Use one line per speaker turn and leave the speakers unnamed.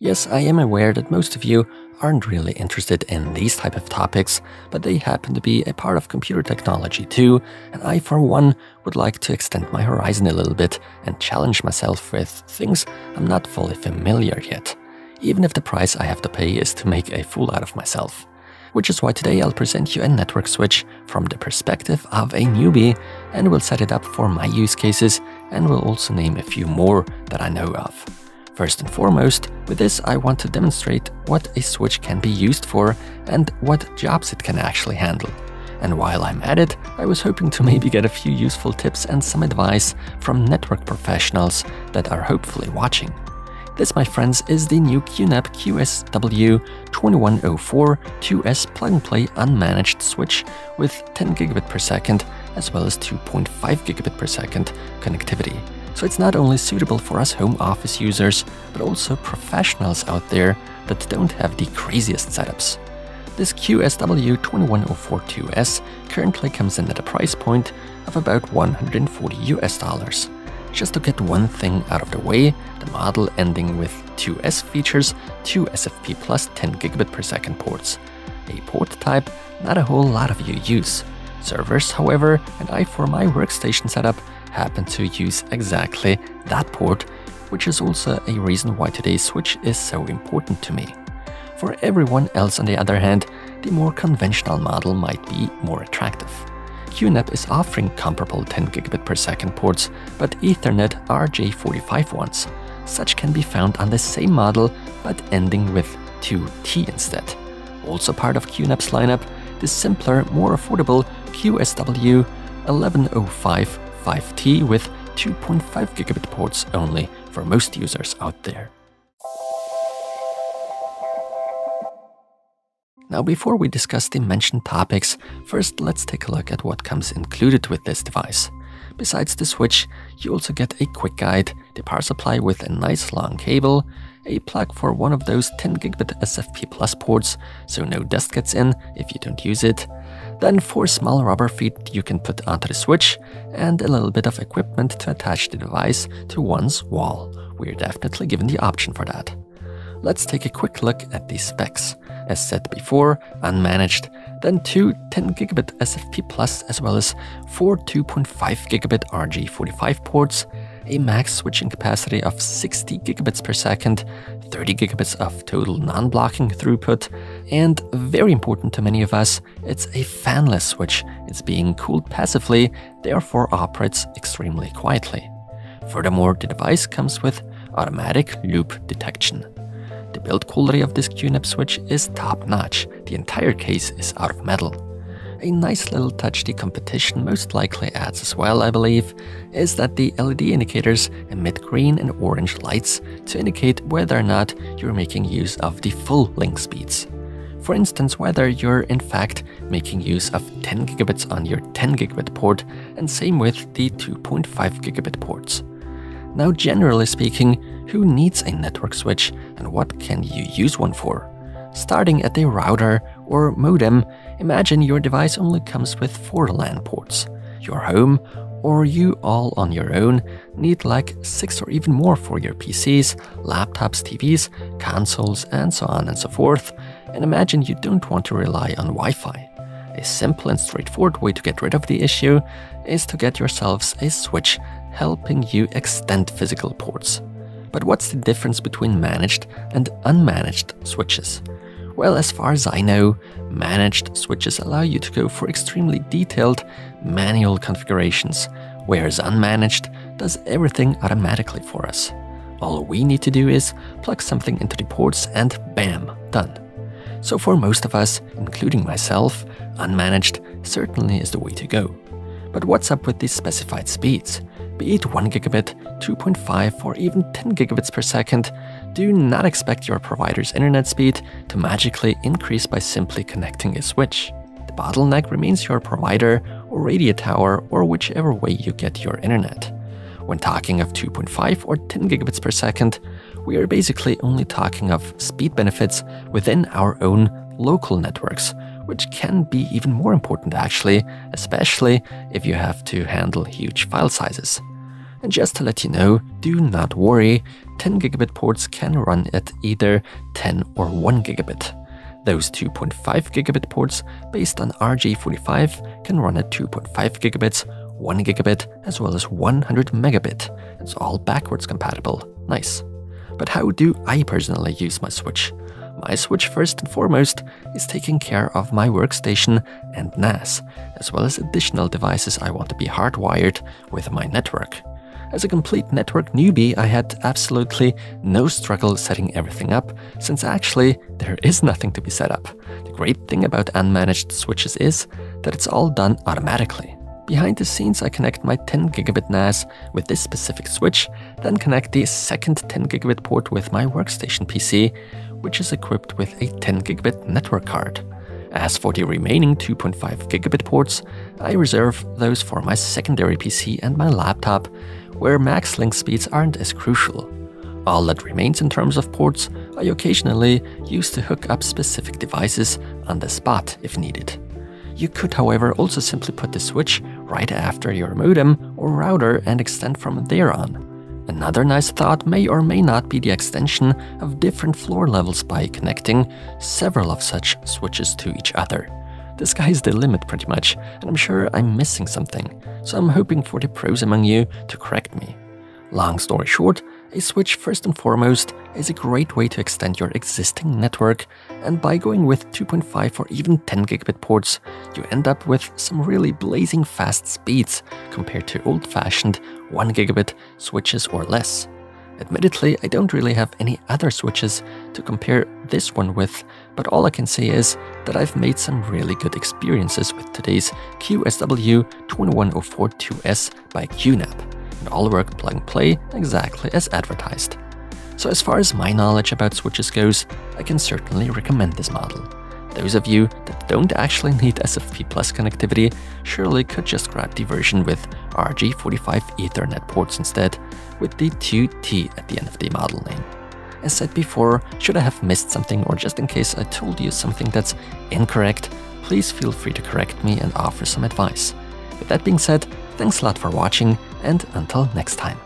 Yes, I am aware that most of you aren't really interested in these type of topics, but they happen to be a part of computer technology too, and I for one would like to extend my horizon a little bit and challenge myself with things I'm not fully familiar yet, even if the price I have to pay is to make a fool out of myself. Which is why today I'll present you a network switch from the perspective of a newbie and we'll set it up for my use cases and we'll also name a few more that I know of. First and foremost, with this I want to demonstrate what a switch can be used for and what jobs it can actually handle. And while I'm at it, I was hoping to maybe get a few useful tips and some advice from network professionals that are hopefully watching. This, my friends, is the new QNAP QSW2104 2S plug-and-play unmanaged switch with 10 gigabit per second as well as 2.5 gigabit per second connectivity. So it's not only suitable for us home office users, but also professionals out there that don't have the craziest setups. This QSW21042S currently comes in at a price point of about 140 US dollars. Just to get one thing out of the way, the model ending with 2S features two SFP plus 10 gigabit per second ports. A port type not a whole lot of you use. Servers, however, and I for my workstation setup happen to use exactly that port, which is also a reason why today's switch is so important to me. For everyone else on the other hand, the more conventional model might be more attractive. QNAP is offering comparable 10 gigabit per second ports, but Ethernet RJ45 ones. Such can be found on the same model, but ending with 2T instead. Also part of QNAP's lineup, the simpler, more affordable QSW 1105 5T with 2.5 gigabit ports only for most users out there. Now before we discuss the mentioned topics, first let's take a look at what comes included with this device. Besides the switch, you also get a quick guide, the power supply with a nice long cable, a plug for one of those 10 gigabit SFP plus ports so no dust gets in if you don't use it, then four small rubber feet you can put onto the switch, and a little bit of equipment to attach the device to one's wall. We're definitely given the option for that. Let's take a quick look at these specs. As said before, unmanaged, then two 10 gigabit SFP Plus as well as four 2.5 gigabit RJ45 ports, a max switching capacity of 60 gigabits per second, 30 gigabits of total non-blocking throughput, and very important to many of us, it's a fanless switch. It's being cooled passively, therefore operates extremely quietly. Furthermore, the device comes with automatic loop detection. The build quality of this QNAP switch is top-notch. The entire case is out of metal. A nice little touch the competition most likely adds as well, I believe, is that the LED indicators emit green and orange lights to indicate whether or not you're making use of the full link speeds. For instance, whether you're in fact making use of 10 gigabits on your 10 gigabit port and same with the 2.5 gigabit ports. Now generally speaking, who needs a network switch and what can you use one for? Starting at a router or modem, imagine your device only comes with 4 LAN ports. Your home, or you all on your own, need like 6 or even more for your PCs, laptops, TVs, consoles, and so on and so forth. And imagine you don't want to rely on Wi Fi. A simple and straightforward way to get rid of the issue is to get yourselves a switch helping you extend physical ports. But what's the difference between managed and unmanaged switches? Well, as far as I know, managed switches allow you to go for extremely detailed manual configurations, whereas unmanaged does everything automatically for us. All we need to do is plug something into the ports and bam, done. So for most of us, including myself, unmanaged certainly is the way to go. But what's up with these specified speeds? Be it 1 gigabit, 2.5 or even 10 gigabits per second, do not expect your provider's internet speed to magically increase by simply connecting a switch. The bottleneck remains your provider or radio tower or whichever way you get your internet. When talking of 2.5 or 10 gigabits per second, we are basically only talking of speed benefits within our own local networks, which can be even more important actually, especially if you have to handle huge file sizes. And just to let you know, do not worry, 10 gigabit ports can run at either 10 or 1 gigabit. Those 2.5 gigabit ports based on RJ45 can run at 2.5 gigabits, 1 gigabit, as well as 100 megabit. It's all backwards compatible. Nice. But how do I personally use my switch? My switch, first and foremost, is taking care of my workstation and NAS, as well as additional devices I want to be hardwired with my network. As a complete network newbie, I had absolutely no struggle setting everything up, since actually there is nothing to be set up. The great thing about unmanaged switches is that it's all done automatically. Behind the scenes, I connect my 10 gigabit NAS with this specific switch, then connect the second 10 gigabit port with my workstation PC, which is equipped with a 10 gigabit network card. As for the remaining 2.5 gigabit ports, I reserve those for my secondary PC and my laptop, where max link speeds aren't as crucial. All that remains in terms of ports, I occasionally use to hook up specific devices on the spot if needed. You could, however, also simply put the switch right after your modem or router and extend from there on. Another nice thought may or may not be the extension of different floor levels by connecting several of such switches to each other. The sky's the limit pretty much, and I'm sure I'm missing something, so I'm hoping for the pros among you to correct me. Long story short, a switch first and foremost is a great way to extend your existing network, and by going with 2.5 or even 10 gigabit ports, you end up with some really blazing fast speeds compared to old-fashioned 1 gigabit switches or less. Admittedly, I don't really have any other switches to compare this one with, but all I can say is that I've made some really good experiences with today's QSW21042S by QNAP and all work plug and play exactly as advertised. So as far as my knowledge about switches goes, I can certainly recommend this model. Those of you that don't actually need SFP Plus connectivity surely could just grab the version with RJ45 Ethernet ports instead, with the 2T at the end of the model name. As said before, should I have missed something or just in case I told you something that's incorrect, please feel free to correct me and offer some advice. With that being said, thanks a lot for watching and until next time.